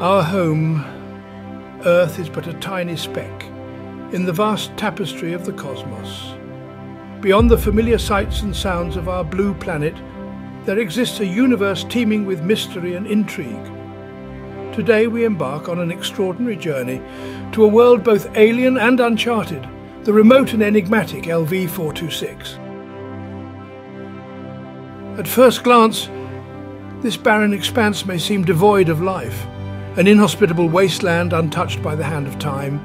Our home, Earth, is but a tiny speck in the vast tapestry of the cosmos. Beyond the familiar sights and sounds of our blue planet, there exists a universe teeming with mystery and intrigue. Today we embark on an extraordinary journey to a world both alien and uncharted, the remote and enigmatic LV-426. At first glance, this barren expanse may seem devoid of life, an inhospitable wasteland untouched by the hand of time,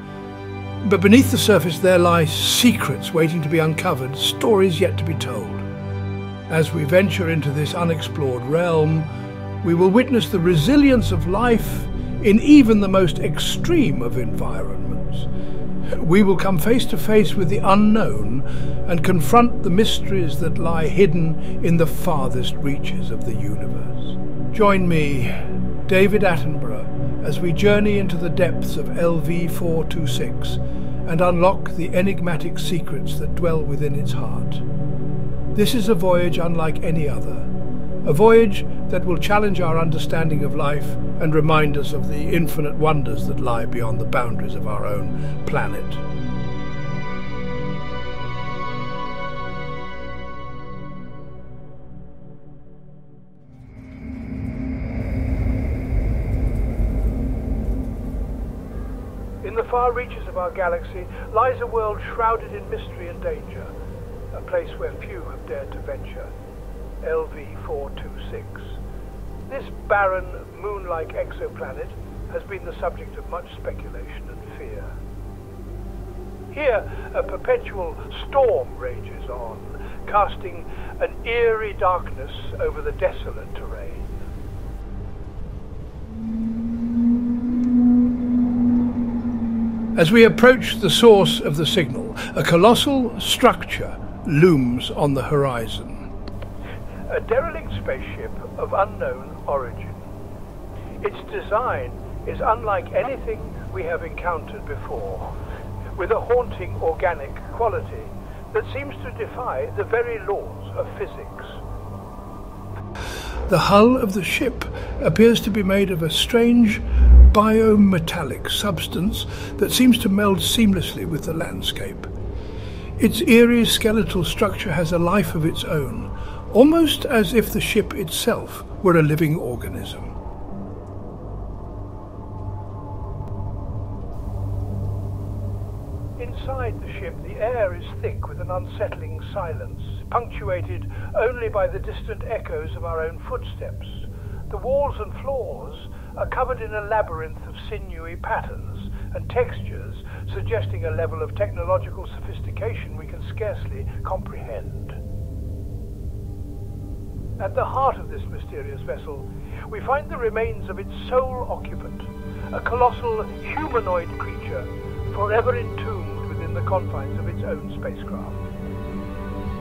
but beneath the surface there lie secrets waiting to be uncovered, stories yet to be told. As we venture into this unexplored realm, we will witness the resilience of life in even the most extreme of environments. We will come face to face with the unknown and confront the mysteries that lie hidden in the farthest reaches of the universe. Join me, David Attenborough, as we journey into the depths of LV426 and unlock the enigmatic secrets that dwell within its heart. This is a voyage unlike any other, a voyage that will challenge our understanding of life and remind us of the infinite wonders that lie beyond the boundaries of our own planet. Far reaches of our galaxy lies a world shrouded in mystery and danger, a place where few have dared to venture, LV-426. This barren, moon-like exoplanet has been the subject of much speculation and fear. Here, a perpetual storm rages on, casting an eerie darkness over the desolate terrain. As we approach the source of the signal, a colossal structure looms on the horizon. A derelict spaceship of unknown origin. Its design is unlike anything we have encountered before, with a haunting organic quality that seems to defy the very laws of physics. The hull of the ship appears to be made of a strange biometallic substance that seems to meld seamlessly with the landscape. Its eerie skeletal structure has a life of its own, almost as if the ship itself were a living organism. Inside the ship, the air is thick with an unsettling silence, punctuated only by the distant echoes of our own footsteps. The walls and floors are covered in a labyrinth of sinewy patterns and textures, suggesting a level of technological sophistication we can scarcely comprehend. At the heart of this mysterious vessel, we find the remains of its sole occupant, a colossal humanoid creature forever entombed within the confines of its own spacecraft.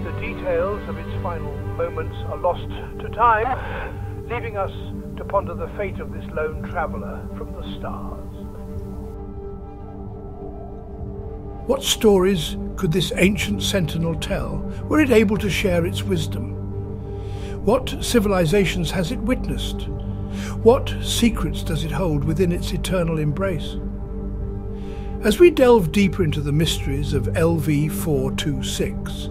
The details of its final moments are lost to time, leaving us to ponder the fate of this lone traveller from the stars. What stories could this ancient sentinel tell were it able to share its wisdom? What civilizations has it witnessed? What secrets does it hold within its eternal embrace? As we delve deeper into the mysteries of LV 426,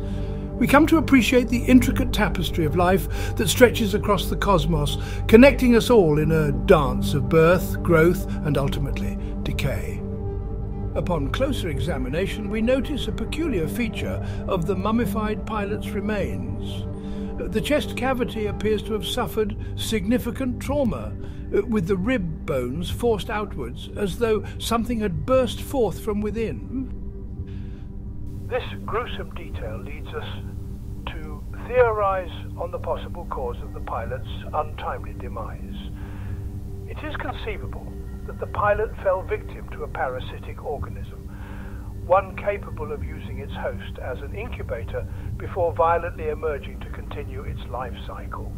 we come to appreciate the intricate tapestry of life that stretches across the cosmos, connecting us all in a dance of birth, growth, and ultimately decay. Upon closer examination, we notice a peculiar feature of the mummified pilot's remains. The chest cavity appears to have suffered significant trauma, uh, with the rib bones forced outwards as though something had burst forth from within. This gruesome detail leads us to theorize on the possible cause of the pilot's untimely demise. It is conceivable that the pilot fell victim to a parasitic organism, one capable of using its host as an incubator before violently emerging to continue its life cycle.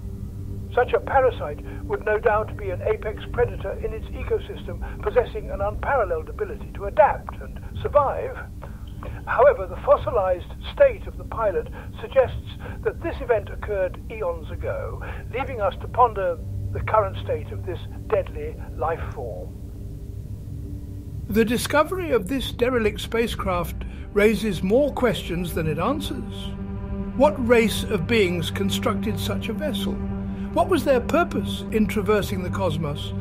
Such a parasite would no doubt be an apex predator in its ecosystem, possessing an unparalleled ability to adapt and survive. However, the fossilized state of the pilot suggests that this event occurred eons ago, leaving us to ponder the current state of this deadly life form. The discovery of this derelict spacecraft raises more questions than it answers. What race of beings constructed such a vessel? What was their purpose in traversing the cosmos?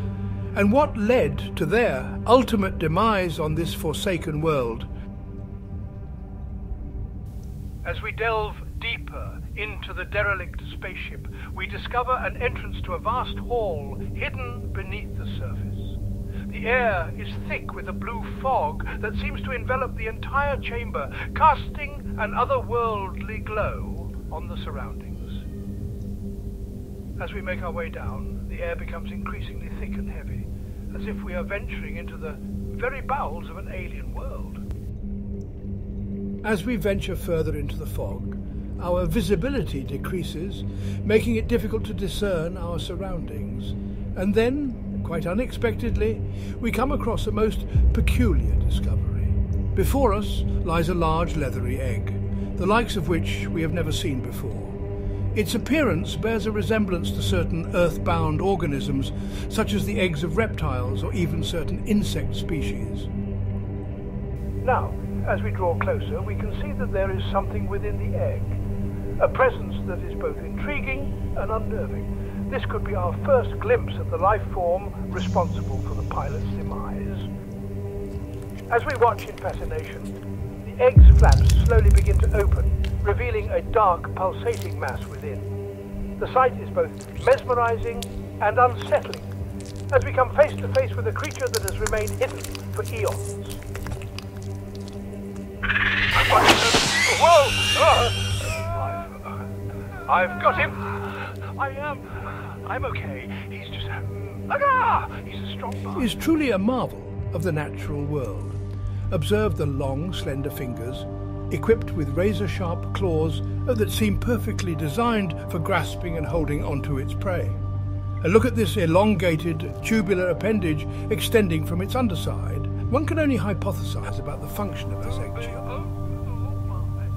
And what led to their ultimate demise on this forsaken world? As we delve deeper into the derelict spaceship, we discover an entrance to a vast hall hidden beneath the surface. The air is thick with a blue fog that seems to envelop the entire chamber, casting an otherworldly glow on the surroundings. As we make our way down, the air becomes increasingly thick and heavy, as if we are venturing into the very bowels of an alien world. As we venture further into the fog, our visibility decreases, making it difficult to discern our surroundings. And then, quite unexpectedly, we come across a most peculiar discovery. Before us lies a large leathery egg, the likes of which we have never seen before. Its appearance bears a resemblance to certain earth-bound organisms, such as the eggs of reptiles or even certain insect species. Now, as we draw closer, we can see that there is something within the egg, a presence that is both intriguing and unnerving. This could be our first glimpse of the life form responsible for the pilot's demise. As we watch in fascination, the egg's flaps slowly begin to open, revealing a dark, pulsating mass within. The sight is both mesmerizing and unsettling, as we come face to face with a creature that has remained hidden for eons. Whoa! Oh. I've got him. I am. I'm okay. He's just. Ah! He's a strong man. Is truly a marvel of the natural world. Observe the long, slender fingers, equipped with razor sharp claws that seem perfectly designed for grasping and holding onto its prey. And look at this elongated tubular appendage extending from its underside. One can only hypothesize about the function of this egg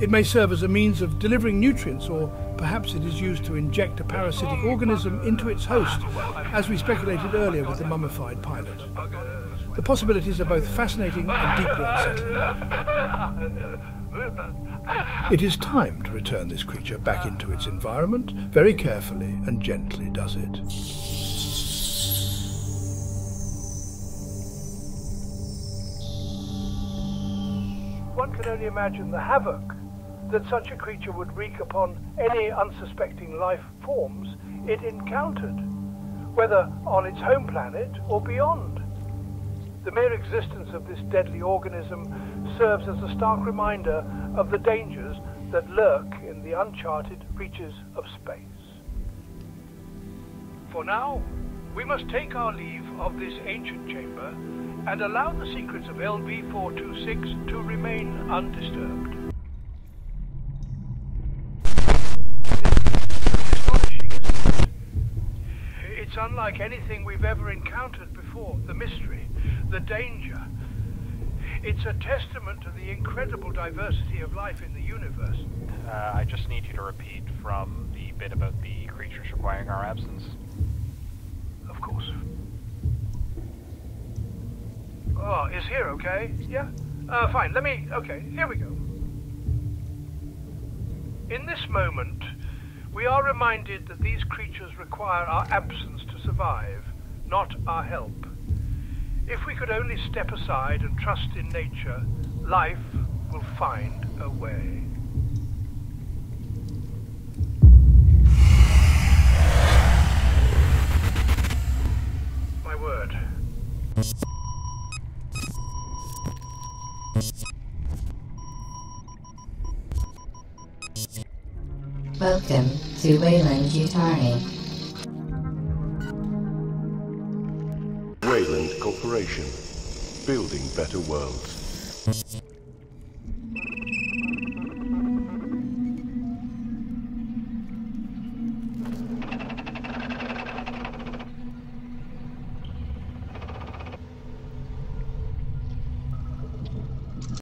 It may serve as a means of delivering nutrients or Perhaps it is used to inject a parasitic organism into its host, as we speculated earlier with the mummified pilot. The possibilities are both fascinating and deeply unsettling. It is time to return this creature back into its environment. Very carefully and gently does it. One can only imagine the havoc that such a creature would wreak upon any unsuspecting life forms it encountered, whether on its home planet or beyond. The mere existence of this deadly organism serves as a stark reminder of the dangers that lurk in the uncharted reaches of space. For now, we must take our leave of this ancient chamber and allow the secrets of LV-426 to remain undisturbed. It's unlike anything we've ever encountered before. The mystery, the danger. It's a testament to the incredible diversity of life in the universe. Uh, I just need you to repeat from the bit about the creatures requiring our absence. Of course. Oh, is here okay? Yeah? Uh, fine, let me... Okay, here we go. In this moment, we are reminded that these creatures require our absence to survive, not our help. If we could only step aside and trust in nature, life will find a way. Welcome to Weyland Yutani. Weyland Corporation. Building better worlds.